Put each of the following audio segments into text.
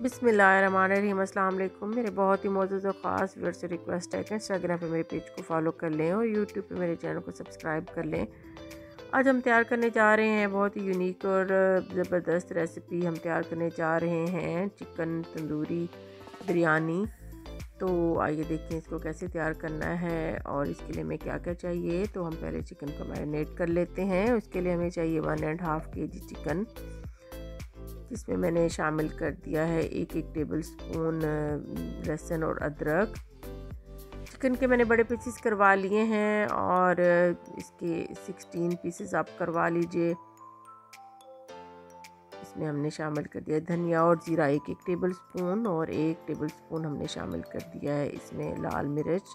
बिसमीम अल्लाम मेरे बहुत ही मौजूद और ख़ास व्यूअर से रिक्वेस्ट है कि इंस्टाग्राम पे मेरे पेज को फॉलो कर लें और यूट्यूब पे मेरे चैनल को सब्सक्राइब कर लें। आज हम तैयार करने जा रहे हैं बहुत ही यूनिक और ज़बरदस्त रेसिपी। हम तैयार करने जा रहे हैं चिकन तंदूरी बिरयानी। तो आइए देखें इसको कैसे तैयार करना है और इसके लिए हमें क्या क्या चाहिए। तो हम पहले चिकन को मैरिनेट कर लेते हैं। उसके लिए हमें चाहिए वन एंड हाफ़ के जी चिकन। इसमें मैंने शामिल कर दिया है एक एक टेबल स्पून लहसुन और अदरक। चिकन के मैंने बड़े पीसेस करवा लिए हैं और इसके 16 पीसेस आप करवा लीजिए। इसमें हमने शामिल कर दिया धनिया और ज़ीरा एक एक टेबल स्पून और एक टेबल स्पून हमने शामिल कर दिया है इसमें लाल मिर्च।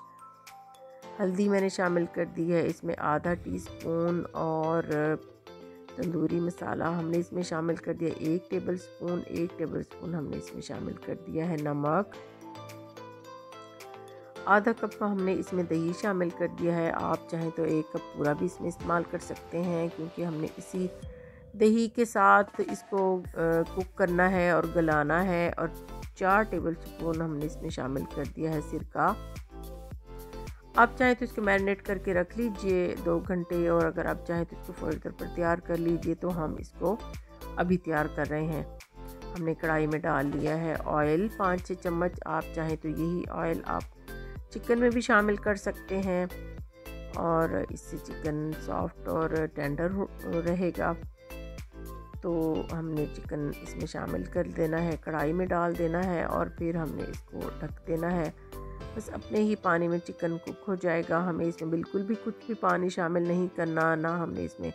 हल्दी मैंने शामिल कर दी है इसमें आधा टी स्पून और तंदूरी मसाला हमने इसमें शामिल कर दिया। एक टेबल स्पून एक टेबल स्पून हमने इसमें शामिल कर दिया है नमक। आधा कप हमने इसमें दही शामिल कर दिया है। आप चाहें तो एक कप पूरा भी इसमें इस्तेमाल कर सकते हैं, क्योंकि हमने इसी दही के साथ इसको कुक करना है और गलाना है और चार टेबल स्पून हमने इसमें शामिल कर दिया है सिरका। आप चाहें तो इसको मैरिनेट करके रख लीजिए दो घंटे, और अगर आप चाहें तो इसको फर्दर पर तैयार कर लीजिए तो हम इसको अभी तैयार कर रहे हैं। हमने कढ़ाई में डाल लिया है ऑयल पाँच छः चम्मच आप चाहें तो यही ऑयल आप चिकन में भी शामिल कर सकते हैं, और इससे चिकन सॉफ्ट और टेंडर रहेगा। तो हमने चिकन इसमें शामिल कर देना है, कढ़ाई में डाल देना है, और फिर हमने इसको ढक देना है। बस अपने ही पानी में चिकन कुक हो जाएगा। हमें इसमें बिल्कुल भी कुछ भी पानी शामिल नहीं करना, ना हमने इसमें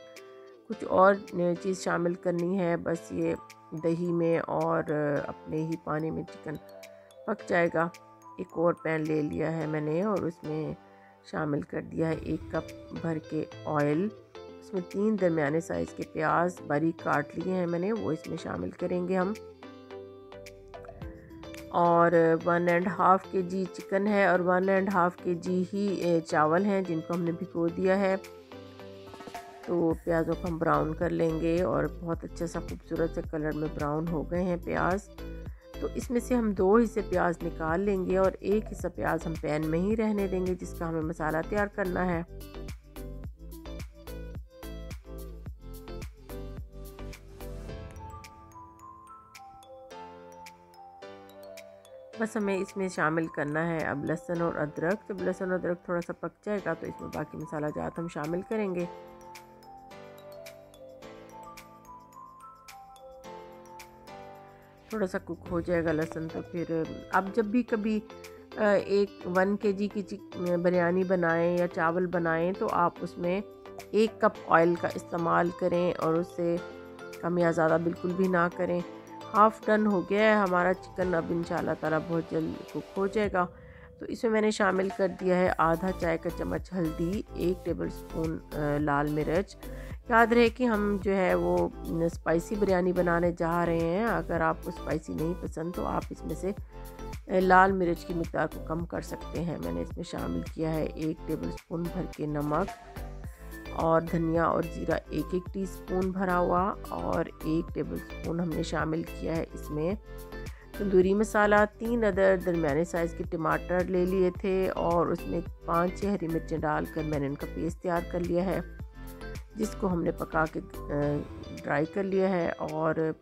कुछ और चीज़ शामिल करनी है। बस ये दही में और अपने ही पानी में चिकन पक जाएगा। एक और पैन ले लिया है मैंने और उसमें शामिल कर दिया है एक कप भर के ऑयल। उसमें तीन दरमियाने साइज़ के प्याज बारीक काट लिए हैं मैंने, वो इसमें शामिल करेंगे हम। और वन एंड हाफ़ के जी चिकन है और वन एंड हाफ़ के जी ही चावल हैं जिनको हमने भिगो दिया है। तो प्याज़ों को हम ब्राउन कर लेंगे और बहुत अच्छा सा खूबसूरत से कलर में ब्राउन हो गए हैं प्याज। तो इसमें से हम दो हिस्से प्याज निकाल लेंगे और एक हिस्सा प्याज हम पैन में ही रहने देंगे जिसका हमें मसाला तैयार करना है। बस हमें इसमें शामिल करना है अब लहसुन और अदरक। जब लहसुन और अदरक थोड़ा सा पक जाएगा तो इसमें बाकी मसाला जात हम शामिल करेंगे। थोड़ा सा कुक हो जाएगा लहसुन तो फिर अब जब भी कभी एक वन के जी की बिरयानी बनाएँ या चावल बनाएँ तो आप उसमें एक कप ऑयल का इस्तेमाल करें और उससे कम या ज़्यादा बिल्कुल भी ना करें। हाफ़ डन हो गया है, हमारा चिकन अब इन ताला बहुत जल्द कुक हो जाएगा। तो इसमें मैंने शामिल कर दिया है आधा चाय का चम्मच हल्दी, एक टेबल स्पून लाल मिर्च। याद रहे कि हम जो है वो स्पाइसी बिरयानी बनाने जा रहे हैं। अगर आपको स्पाइसी नहीं पसंद तो आप इसमें से लाल मिर्च की मकदार को कम कर सकते हैं। मैंने इसमें शामिल किया है एक टेबल स्पून भर के नमक और धनिया और ज़ीरा एक एक टीस्पून भरा हुआ और एक टेबल स्पून हमने शामिल किया है इसमें। तंदूरी मसाला, तीन अदर दरमियाने साइज़ के टमाटर ले लिए थे और उसमें पाँच छः हरी मिर्चें डालकर मैंने इनका पेस्ट तैयार कर लिया है, जिसको हमने पका के ड्राई कर लिया है और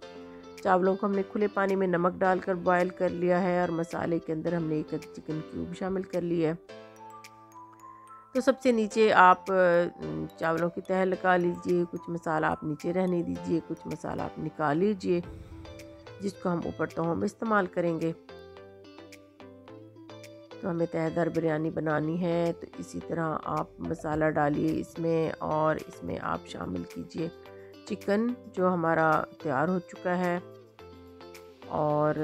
चावलों को हमने खुले पानी में नमक डालकर बॉयल कर लिया है और मसाले के अंदर हमने एक चिकन क्यूब शामिल कर लिया है। तो सबसे नीचे आप चावलों की तह लगा लीजिए, कुछ मसाला आप नीचे रहने दीजिए, कुछ मसाला आप निकाल लीजिए, जिसको हम ऊपर तो में इस्तेमाल करेंगे। तो हमें तहदर बिरयानी बनानी है तो इसी तरह आप मसाला डालिए इसमें और इसमें आप शामिल कीजिए चिकन, जो हमारा तैयार हो चुका है। और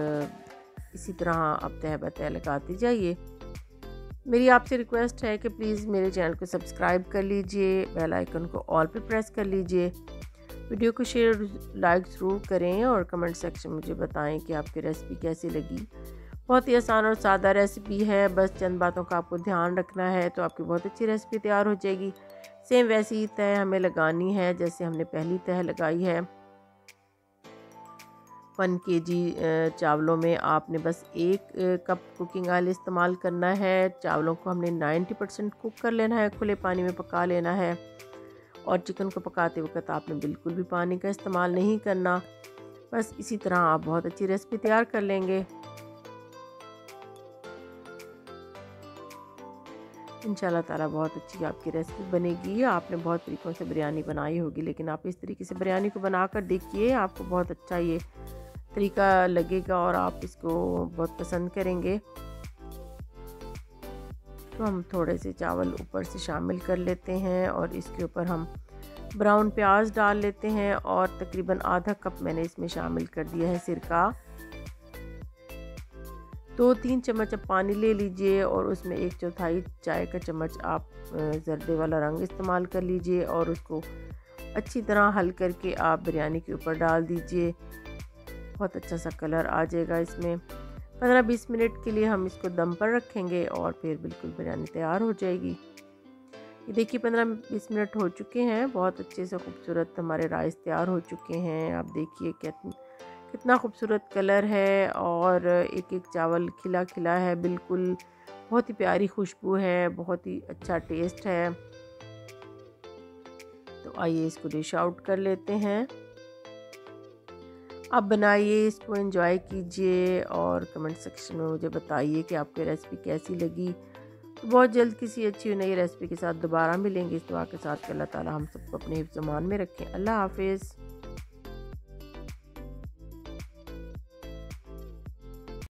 इसी तरह आप तह बतह लगाते जाइए। मेरी आपसे रिक्वेस्ट है कि प्लीज़ मेरे चैनल को सब्सक्राइब कर लीजिए, बेल आइकन को ऑल पे प्रेस कर लीजिए। वीडियो को शेयर लाइक ज़रूर करें और कमेंट सेक्शन में मुझे बताएँ कि आपकी रेसिपी कैसी लगी। बहुत ही आसान और सादा रेसिपी है, बस चंद बातों का आपको ध्यान रखना है तो आपकी बहुत अच्छी रेसिपी तैयार हो जाएगी। सेम वैसी ही हमें लगानी है जैसे हमने पहली तह लगाई है। वन के जी चावलों में आपने बस एक कप कुकिंग ऑयल इस्तेमाल करना है। चावलों को हमने 90 परसेंट कुक कर लेना है, खुले पानी में पका लेना है। और चिकन को पकाते वक्त आपने बिल्कुल भी पानी का इस्तेमाल नहीं करना। बस इसी तरह आप बहुत अच्छी रेसिपी तैयार कर लेंगे। इन ताला बहुत अच्छी आपकी रेसिपी बनेगी। आपने बहुत तरीक़ों से बिरयानी बनाई होगी, लेकिन आप इस तरीके से बिरयानी को बनाकर देखिए, आपको बहुत अच्छा ये तरीका लगेगा और आप इसको बहुत पसंद करेंगे। तो हम थोड़े से चावल ऊपर से शामिल कर लेते हैं और इसके ऊपर हम ब्राउन प्याज डाल लेते हैं और तकरीबन आधा कप मैंने इसमें शामिल कर दिया है सिरका। दो तीन चम्मच आप पानी ले लीजिए और उसमें एक चौथाई चाय का चम्मच आप जर्दे वाला रंग इस्तेमाल कर लीजिए और उसको अच्छी तरह हल करके आप बिरयानी के ऊपर डाल दीजिए। बहुत अच्छा सा कलर आ जाएगा इसमें। पंद्रह बीस मिनट के लिए हम इसको दम पर रखेंगे और फिर बिल्कुल बिरयानी तैयार हो जाएगी। ये देखिए पंद्रह बीस मिनट हो चुके हैं। बहुत अच्छे से खूबसूरत हमारे राइस तैयार हो चुके हैं। आप देखिए कितना खूबसूरत कलर है और एक एक चावल खिला खिला है बिल्कुल। बहुत ही प्यारी खुशबू है, बहुत ही अच्छा टेस्ट है। तो आइए इसको डिश आउट कर लेते हैं। आप बनाइए, इसको एंजॉय कीजिए और कमेंट सेक्शन में मुझे बताइए कि आपकी रेसिपी कैसी लगी। तो बहुत जल्द किसी अच्छी नई रेसिपी के साथ दोबारा मिलेंगे। इस दुआ के साथ कि अल्लाह ताला हम सबको अपने जमान में रखें। अल्लाह हाफिज़।